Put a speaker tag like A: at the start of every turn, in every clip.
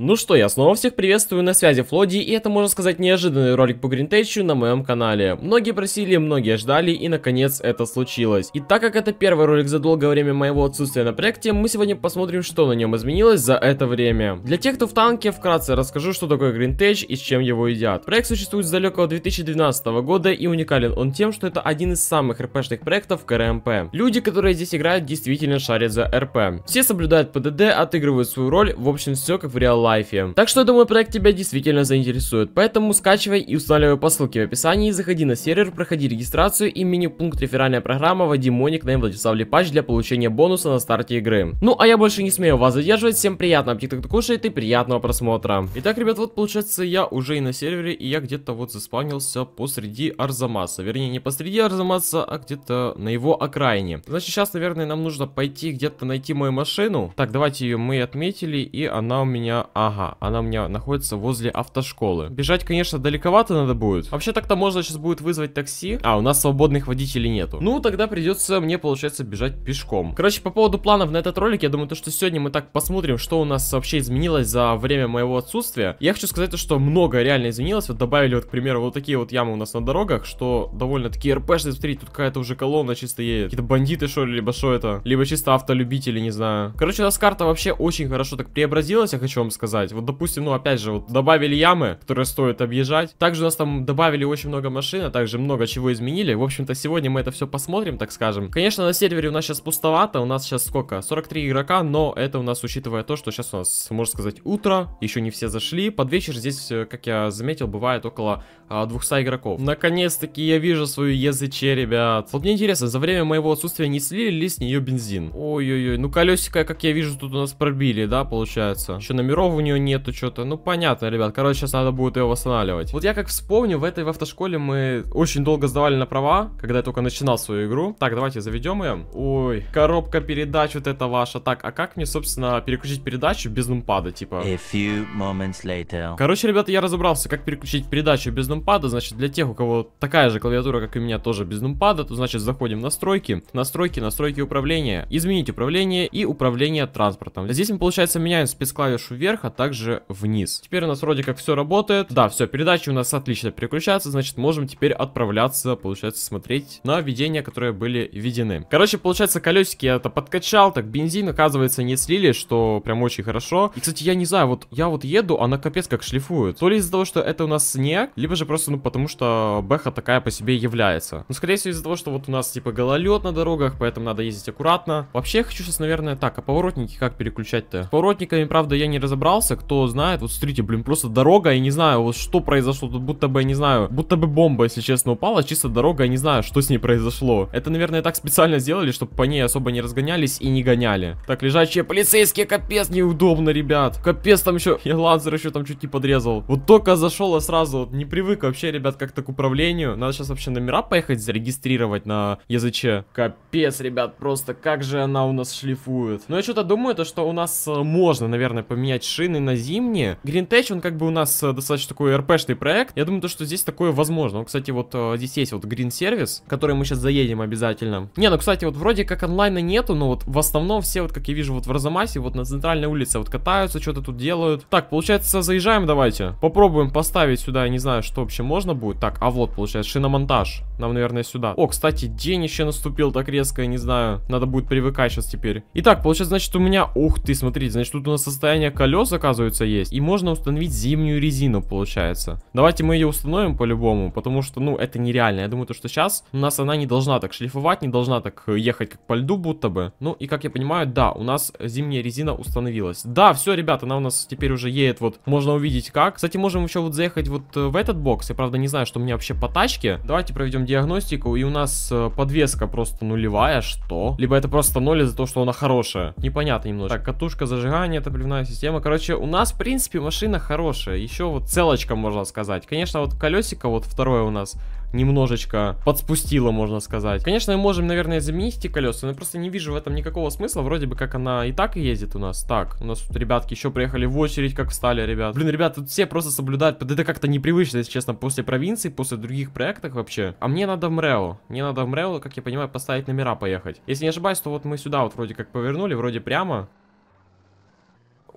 A: Ну что, я снова всех приветствую, на связи Флоди, и это, можно сказать, неожиданный ролик по Гринтечу на моем канале. Многие просили, многие ждали, и наконец это случилось. И так как это первый ролик за долгое время моего отсутствия на проекте, мы сегодня посмотрим, что на нем изменилось за это время. Для тех, кто в танке, вкратце расскажу, что такое Гринтеч и с чем его едят. Проект существует с далекого 2012 года, и уникален он тем, что это один из самых РПшных проектов КРМП. Люди, которые здесь играют, действительно шарят за РП. Все соблюдают ПДД, отыгрывают свою роль, в общем, все как в реал лайфе. Так что, думаю, проект тебя действительно заинтересует. Поэтому скачивай и устанавливай по ссылке в описании, заходи на сервер, проходи регистрацию и мини-пункт реферальная программа вводи моник на Владислав Липач для получения бонуса на старте игры. Ну, а я больше не смею вас задерживать. Всем приятного аппетита, кто кушает и приятного просмотра. Итак, ребят, вот получается я уже и на сервере, и я где-то вот заспавнился посреди Арзамаса. Вернее, не посреди Арзамаса, а где-то на его окраине. Значит, сейчас, наверное, нам нужно пойти где-то найти мою машину. Так, давайте ее мы отметили, и она у меня Ага, она у меня находится возле автошколы. Бежать, конечно, далековато надо будет. Вообще так-то можно сейчас будет вызвать такси. А, у нас свободных водителей нету. Ну, тогда придется мне, получается, бежать пешком. Короче, по поводу планов на этот ролик, я думаю, то, что сегодня мы так посмотрим, что у нас вообще изменилось за время моего отсутствия. Я хочу сказать то, что много реально изменилось. Вот добавили, вот, к примеру, вот такие вот ямы у нас на дорогах, что довольно такие РПшные, смотрите, тут какая-то уже колонна чисто едет. Какие-то бандиты, что ли, либо что это? Либо чисто автолюбители, не знаю. Короче, у нас карта вообще очень хорошо так преобразилась, я хочу вам сказать сказать. Вот, допустим, ну, опять же, вот добавили ямы, которые стоит объезжать. Также у нас там добавили очень много машин, а также много чего изменили. В общем-то, сегодня мы это все посмотрим, так скажем. Конечно, на сервере у нас сейчас пустовато. У нас сейчас сколько? 43 игрока, но это у нас учитывая то, что сейчас у нас, можно сказать, утро. Еще не все зашли. Под вечер здесь, э, как я заметил, бывает около а, 200 игроков. Наконец-таки я вижу свою ЕЗЧ, ребят. Вот мне интересно, за время моего отсутствия не слили ли с нее бензин? Ой-ой-ой, ну колесико, как я вижу, тут у нас пробили, да, получается. Еще номеров у нее нету что-то. Ну, понятно, ребят. Короче, сейчас надо будет ее восстанавливать. Вот я как вспомню, в этой в автошколе мы очень долго сдавали на права, когда я только начинал свою игру. Так, давайте заведем ее. Ой, коробка передач вот это ваша. Так, а как мне, собственно, переключить передачу без нумпада, типа?
B: A few moments later.
A: Короче, ребята, я разобрался, как переключить передачу без нумпада. Значит, для тех, у кого такая же клавиатура, как и у меня, тоже без нумпада, то, значит, заходим в настройки, настройки, настройки управления, изменить управление и управление транспортом. Здесь мы, получается, меняем спецклавишу вверх, а также вниз. Теперь у нас вроде как все работает. Да, все, передачи у нас отлично переключаются, значит, можем теперь отправляться, получается, смотреть на введения, которые были введены. Короче, получается, колесики я это подкачал, так, бензин, оказывается, не слили, что прям очень хорошо. И, кстати, я не знаю, вот я вот еду, она капец как шлифует. То ли из-за того, что это у нас снег, либо же просто, ну, потому что Бэха такая по себе является. Ну, скорее всего, из-за того, что вот у нас, типа, гололед на дорогах, поэтому надо ездить аккуратно. Вообще, я хочу сейчас, наверное, так, а поворотники как переключать-то? С поворотниками, правда, я не разобрался, кто знает. Вот смотрите, блин, просто дорога, я не знаю, вот что произошло. Тут будто бы, я не знаю, будто бы бомба, если честно, упала. Чисто дорога, я не знаю, что с ней произошло. Это, наверное, так специально сделали, чтобы по ней особо не разгонялись и не гоняли. Так, лежачие полицейские, капец, неудобно, ребят. Капец, там еще, я лазер еще там чуть не подрезал. Вот только зашел, а сразу вот, не привык вообще, ребят, как-то к управлению. Надо сейчас вообще номера поехать зарегистрировать на языче. Капец, ребят, просто как же она у нас шлифует. Но я что-то думаю, то, что у нас э, можно, наверное, поменять шины на зимние. Green он как бы у нас э, достаточно такой РПшный проект. Я думаю, то, что здесь такое возможно. Ну, кстати, вот э, здесь есть вот Green сервис, который мы сейчас заедем обязательно. Не, ну, кстати, вот вроде как онлайна нету, но вот в основном все, вот как я вижу, вот в Арзамасе, вот на центральной улице вот катаются, что-то тут делают. Так, получается, заезжаем давайте. Попробуем поставить сюда, я не знаю, что вообще можно будет. Так, а вот, получается, шиномонтаж. Нам, наверное, сюда. О, кстати, день еще наступил так резко, я не знаю. Надо будет привыкать сейчас теперь. Итак, получается, значит, у меня... Ух ты, смотрите, значит, тут у нас состояние колес, оказывается, есть. И можно установить зимнюю резину, получается. Давайте мы ее установим по-любому, потому что, ну, это нереально. Я думаю, то, что сейчас у нас она не должна так шлифовать, не должна так ехать как по льду будто бы. Ну, и как я понимаю, да, у нас зимняя резина установилась. Да, все, ребята, она у нас теперь уже едет, вот, можно увидеть как. Кстати, можем еще вот заехать вот э, в этот бокс. Я, правда, не знаю, что меня вообще по тачке. Давайте проведем диагностику, и у нас э, подвеска просто нулевая, что? Либо это просто ноль из-за того, что она хорошая. Непонятно немножко. Так, катушка зажигания, топливная система. Короче, у нас, в принципе, машина хорошая. Еще вот целочка, можно сказать. Конечно, вот колесико, вот второе у нас немножечко подспустила, можно сказать. Конечно, мы можем, наверное, заменить эти колеса, но просто не вижу в этом никакого смысла. Вроде бы как она и так ездит у нас. Так, у нас тут ребятки еще приехали в очередь, как встали, ребят. Блин, ребят, тут все просто соблюдают. Это как-то непривычно, если честно, после провинции, после других проектов вообще. А мне надо в МРЭО. Мне надо в МРЭО, как я понимаю, поставить номера поехать. Если не ошибаюсь, то вот мы сюда вот вроде как повернули, вроде прямо.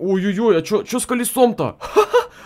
A: Ой-ой-ой, а чё, чё с колесом-то?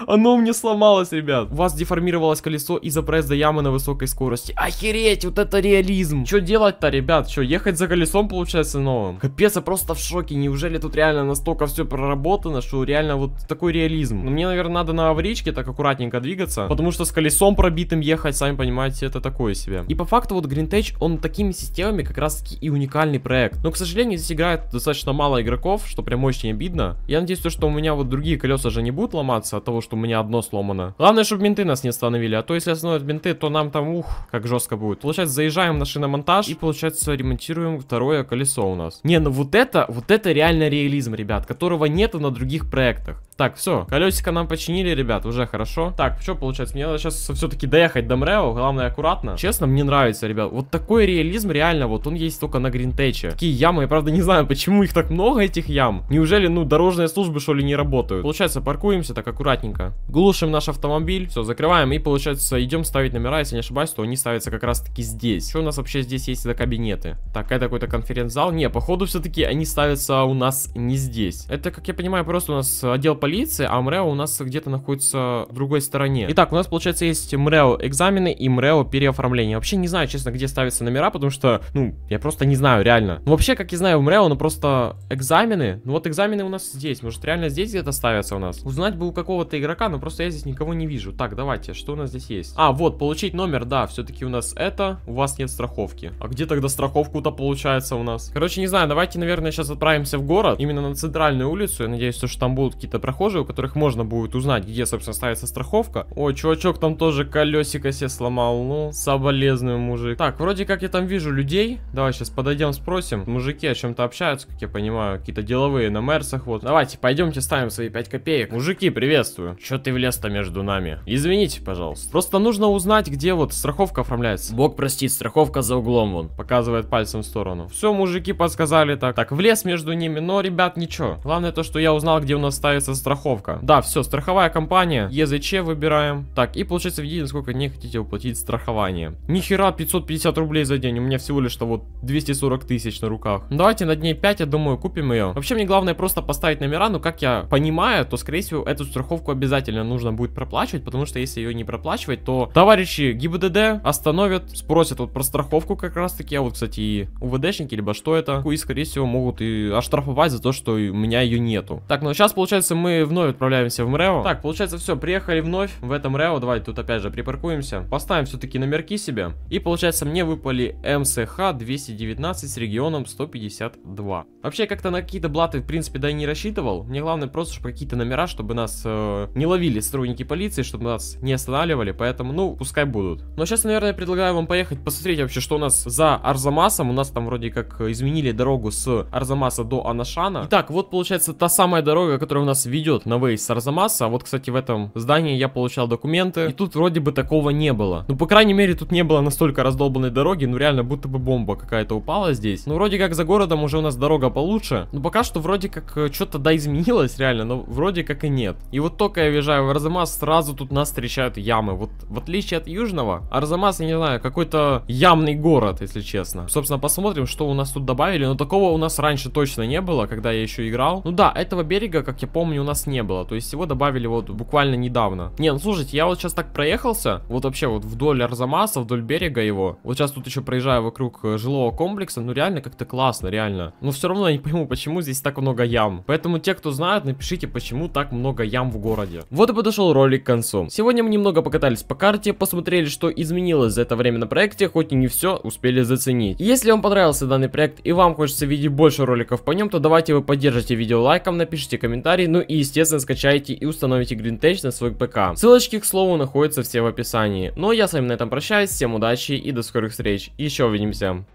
A: Оно у меня сломалось, ребят. У вас деформировалось колесо из-за проезда ямы на высокой скорости. Охереть, вот это реализм. Что делать-то, ребят? Что, ехать за колесом, получается, новым? Капец, я просто в шоке. Неужели тут реально настолько все проработано, что реально вот такой реализм? Ну, мне, наверное, надо на авричке так аккуратненько двигаться, потому что с колесом пробитым ехать, сами понимаете, это такое себе. И по факту вот Green Tech, он такими системами как раз таки и уникальный проект. Но, к сожалению, здесь играет достаточно мало игроков, что прям очень обидно. Я надеюсь, что у меня вот другие колеса же не будут ломаться от того, что у меня одно сломано. Главное, чтобы менты нас не остановили, а то если остановят менты, то нам там, ух, как жестко будет. Получается, заезжаем на шиномонтаж и, получается, ремонтируем второе колесо у нас. Не, ну вот это, вот это реально реализм, ребят, которого нету на других проектах. Так, все, колесико нам починили, ребят, уже хорошо. Так, что получается, мне надо сейчас все-таки доехать до Мрео, главное аккуратно. Честно, мне нравится, ребят, вот такой реализм реально, вот он есть только на Гринтече. Такие ямы, я правда не знаю, почему их так много, этих ям. Неужели, ну, дорожные службы, что ли, не работают? Получается, паркуемся так аккуратненько. Глушим наш автомобиль, все, закрываем и, получается, идем ставить номера, если не ошибаюсь, то они ставятся как раз-таки здесь. Что у нас вообще здесь есть за кабинеты? Так, это какой-то конференц-зал. Не, походу, все-таки они ставятся у нас не здесь. Это, как я понимаю, просто у нас отдел полиции, а МРЭО у нас где-то находится в другой стороне. Итак, у нас, получается, есть МРЭО экзамены и МРЭО переоформление. Вообще не знаю, честно, где ставятся номера, потому что, ну, я просто не знаю, реально. Ну, вообще, как я знаю, МРЭО, ну, просто экзамены. Ну, вот экзамены у нас здесь. Может, реально здесь где-то ставятся у нас? Узнать бы у какого-то игрока, но просто я здесь никого не вижу. Так, давайте, что у нас здесь есть? А, вот, получить номер, да, все-таки у нас это, у вас нет страховки. А где тогда страховку-то получается у нас? Короче, не знаю, давайте, наверное, сейчас отправимся в город, именно на центральную улицу. Я надеюсь, что там будут какие-то прохожие, у которых можно будет узнать, где, собственно, ставится страховка. Ой, чувачок там тоже колесико себе сломал, ну, соболезную мужик. Так, вроде как я там вижу людей. Давай сейчас подойдем, спросим. Мужики о чем-то общаются, как я понимаю, какие-то деловые на мерсах, вот. Давайте, пойдемте ставим свои 5 копеек. Мужики, приветствую. Че ты влез-то между нами? Извините, пожалуйста. Просто нужно узнать, где вот страховка оформляется. Бог простит, страховка за углом вон. Показывает пальцем в сторону. Все, мужики подсказали так. Так, влез между ними, но, ребят, ничего. Главное то, что я узнал, где у нас ставится страховка. Да, все, страховая компания. ЕЗЧ выбираем. Так, и получается, видите, сколько не хотите уплатить страхование. Нихера 550 рублей за день. У меня всего лишь-то вот 240 тысяч на руках. Давайте на дней 5, я думаю, купим ее. Вообще, мне главное просто поставить номера, но как я понимаю, то, скорее всего, эту страховку обязательно нужно будет проплачивать, потому что если ее не проплачивать, то товарищи ГИБДД остановят, спросят вот про страховку как раз таки, а вот, кстати, и УВДшники, либо что это, и, скорее всего, могут и оштрафовать за то, что у меня ее нету. Так, ну сейчас, получается, мы вновь отправляемся в МРЭО. Так, получается, все, приехали вновь в этом РЭО, давайте тут опять же припаркуемся, поставим все-таки номерки себе, и, получается, мне выпали МСХ 219 с регионом 152. Вообще, как-то на какие-то блаты, в принципе, да и не рассчитывал, мне главное просто, чтобы какие-то номера, чтобы нас э, не ловили сотрудники полиции, чтобы нас не останавливали, поэтому, ну, пускай будут. Но сейчас, наверное, предлагаю вам поехать посмотреть вообще, что у нас за Арзамасом. У нас там вроде как изменили дорогу с Арзамаса до Анашана. Итак, вот получается та самая дорога, которая у нас ведет на выезд с Арзамаса. Вот, кстати, в этом здании я получал документы, и тут вроде бы такого не было. Ну, по крайней мере, тут не было настолько раздолбанной дороги, ну, реально, будто бы бомба какая-то упала здесь. Ну, вроде как за городом уже у нас дорога получше. Ну, пока что вроде как э, что-то да изменилось, реально, но вроде как и нет. И вот только я въезжаю в Арзамас, сразу тут нас встречают ямы. Вот в отличие от Южного, Арзамас, я не знаю, какой-то ямный город, если честно. Собственно, посмотрим, что у нас тут добавили. Но такого у нас раньше точно не было, когда я еще играл. Ну да, этого берега, как я помню, у нас не было. То есть его добавили вот буквально недавно. Не, ну слушайте, я вот сейчас так проехался, вот вообще вот вдоль Арзамаса, вдоль берега его. Вот сейчас тут еще проезжаю вокруг э, жилого комплекса. Ну реально как-то классно, реально. Но все равно я не пойму, почему здесь так много ям. Поэтому те, кто знает, напишите, почему так много ям в городе. Вот и подошел ролик к концу. Сегодня мы немного покатались по карте, посмотрели, что изменилось за это время на проекте, хоть и не все успели заценить. Если вам понравился данный проект и вам хочется видеть больше роликов по нем, то давайте вы поддержите видео лайком, напишите комментарий, ну и естественно скачайте и установите GreenTech на свой ПК. Ссылочки, к слову, находятся все в описании. Ну а я с вами на этом прощаюсь, всем удачи и до скорых встреч. Еще увидимся.